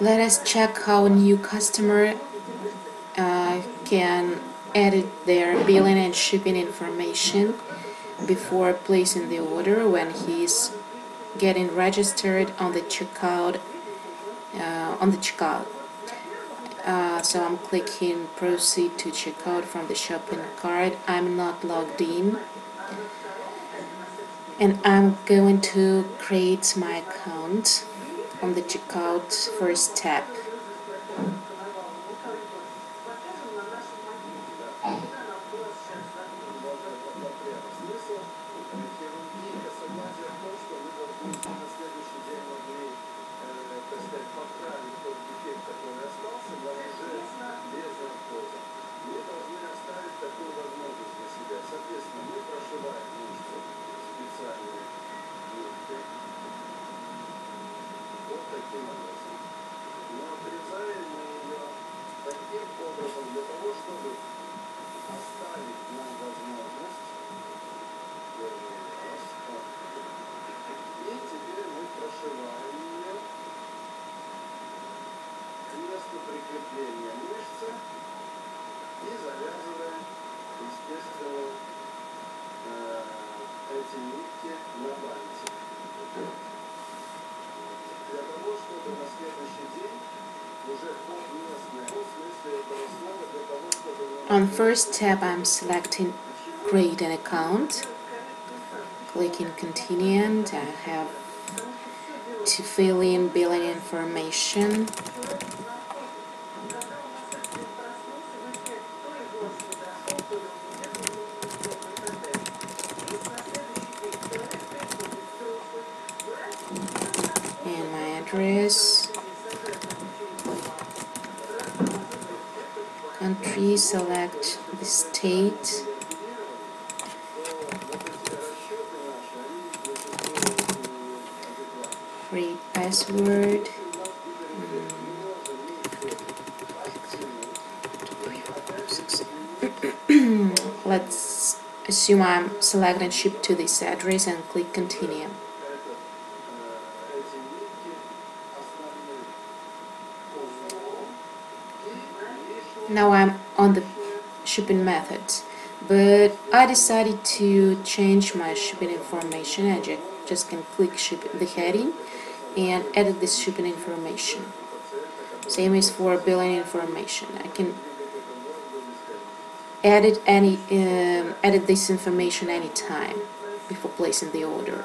Let us check how a new customer uh, can edit their billing and shipping information before placing the order when he's getting registered on the checkout uh, on the checkout. Uh, so I'm clicking proceed to checkout from the shopping cart. I'm not logged in and I'm going to create my account on the checkout first tab. эти нитки на бантик. Для того, чтобы на следующий день уже под местное, ну, в смысле этого слова, для того, чтобы... On first tab I'm selecting create an account clicking continue and I have to fill in billing information Address country select the state. Create password. Mm. let's assume I'm selecting ship to this address and click continue Now I'm on the shipping method, but I decided to change my shipping information. I ju- just can click ship the heading and edit this shipping information. Same as for billing information. I can edit any um, edit this information anytime before placing the order.